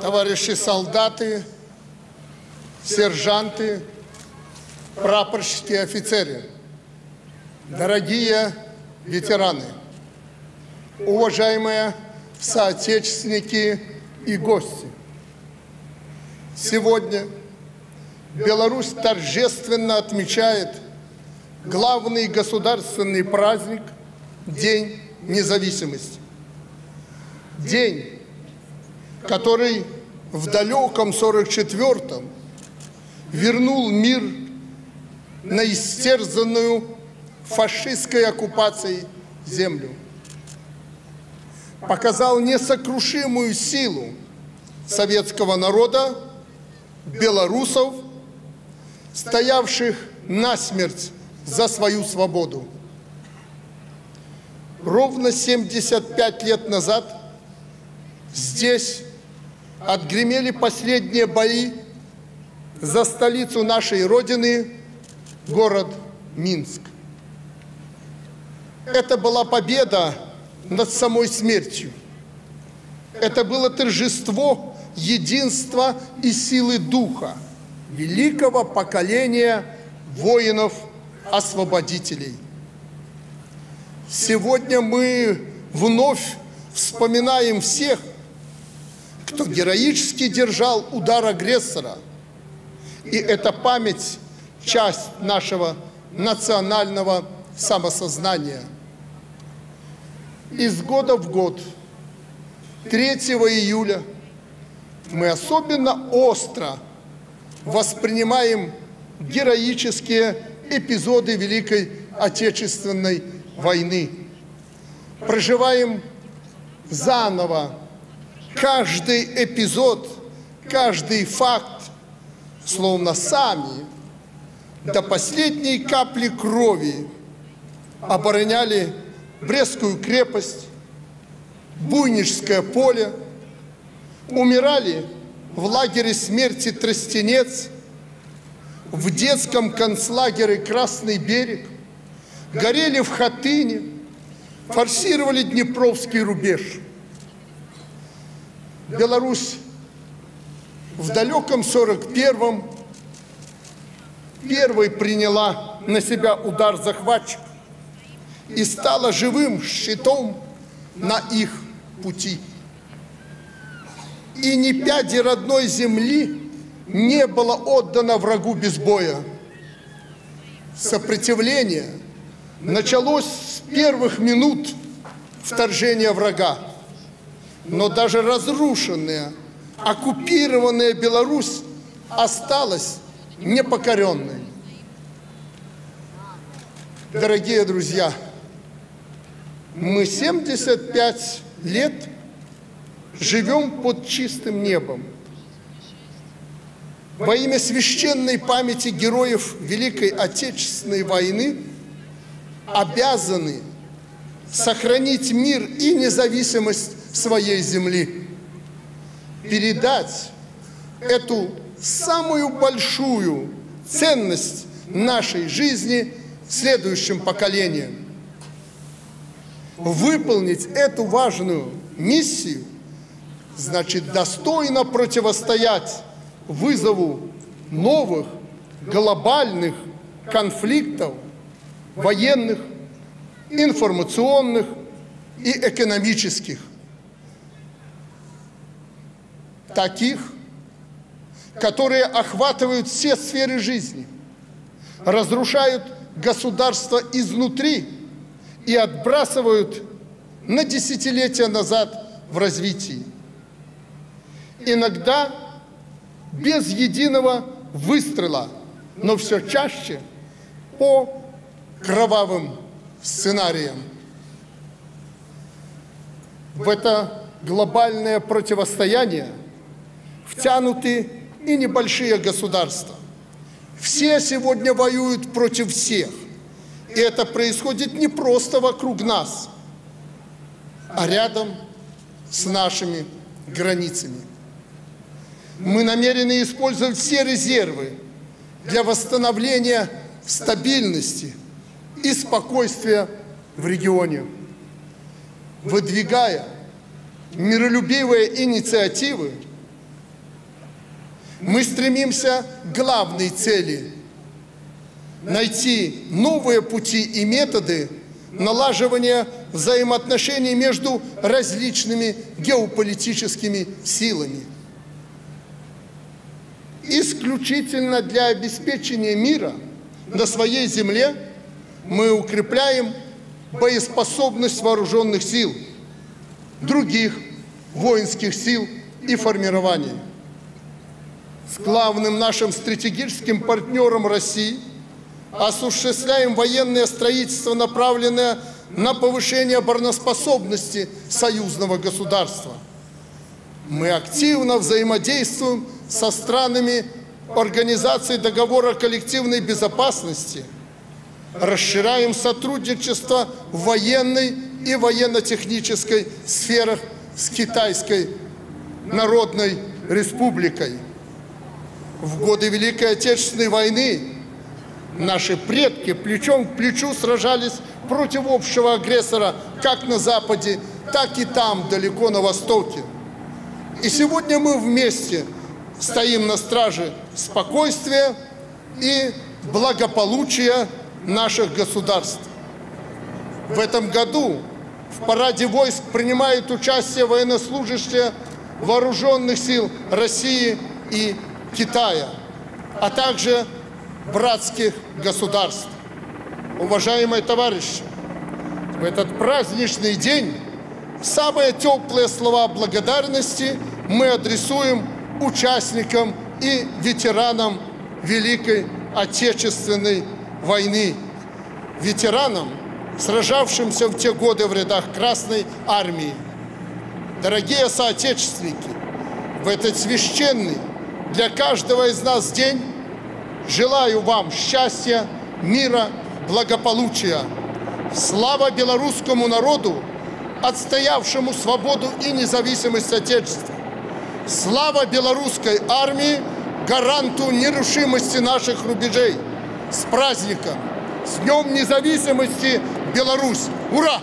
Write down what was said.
товарищи солдаты, сержанты, прапорщики офицеры, дорогие ветераны, уважаемые соотечественники и гости. Сегодня Беларусь торжественно отмечает главный государственный праздник – День независимости. День, который в далеком 44-м вернул мир на истерзанную фашистской оккупацией землю. Показал несокрушимую силу советского народа, белорусов, стоявших насмерть за свою свободу. Ровно 75 лет назад здесь отгремели последние бои за столицу нашей Родины, город Минск. Это была победа над самой смертью. Это было торжество единства и силы духа великого поколения воинов-освободителей. Сегодня мы вновь вспоминаем всех, кто героически держал удар агрессора. И эта память – часть нашего национального самосознания. Из года в год, 3 июля, мы особенно остро воспринимаем героические эпизоды Великой Отечественной войны. Проживаем заново каждый эпизод, каждый факт, словно сами до последней капли крови обороняли Брестскую крепость, Буйнижское поле, умирали в лагере смерти Тростенец, в детском концлагере Красный берег, горели в Хатыне, форсировали Днепровский рубеж. Беларусь в далеком 41-м первой приняла на себя удар захватчик и стала живым щитом на их пути. И ни пяди родной земли не было отдано врагу без боя. Сопротивление началось с первых минут вторжения врага. Но даже разрушенная, оккупированная Беларусь осталась непокоренной. Дорогие друзья, мы 75 лет живем под чистым небом. Во имя священной памяти героев Великой Отечественной войны обязаны сохранить мир и независимость своей земли, передать эту самую большую ценность нашей жизни следующим поколениям. Выполнить эту важную миссию значит достойно противостоять вызову новых глобальных конфликтов, военных, информационных и экономических. Таких, которые охватывают все сферы жизни, разрушают государство изнутри и отбрасывают на десятилетия назад в развитии. Иногда без единого выстрела, но все чаще по кровавым сценариям. В это глобальное противостояние втянуты и небольшие государства. Все сегодня воюют против всех. И это происходит не просто вокруг нас, а рядом с нашими границами. Мы намерены использовать все резервы для восстановления стабильности и спокойствия в регионе, выдвигая миролюбивые инициативы Мы стремимся к главной цели – найти новые пути и методы налаживания взаимоотношений между различными геополитическими силами. Исключительно для обеспечения мира на своей земле мы укрепляем боеспособность вооруженных сил, других воинских сил и формирований. С главным нашим стратегическим партнером России осуществляем военное строительство, направленное на повышение обороноспособности союзного государства. Мы активно взаимодействуем со странами Организации договора коллективной безопасности, расширяем сотрудничество в военной и военно-технической сферах с Китайской Народной Республикой. В годы Великой Отечественной войны наши предки плечом к плечу сражались против общего агрессора как на Западе, так и там, далеко на Востоке. И сегодня мы вместе стоим на страже спокойствия и благополучия наших государств. В этом году в параде войск принимают участие военнослужащие вооруженных сил России и Китая, а также братских государств. Уважаемые товарищи, в этот праздничный день самые теплые слова благодарности мы адресуем участникам и ветеранам Великой Отечественной войны, ветеранам, сражавшимся в те годы в рядах Красной Армии. Дорогие соотечественники, в этот священный для каждого из нас день желаю вам счастья, мира, благополучия. Слава белорусскому народу, отстоявшему свободу и независимость Отечества. Слава белорусской армии, гаранту нерушимости наших рубежей. С праздником! С Днем независимости Беларусь! Ура!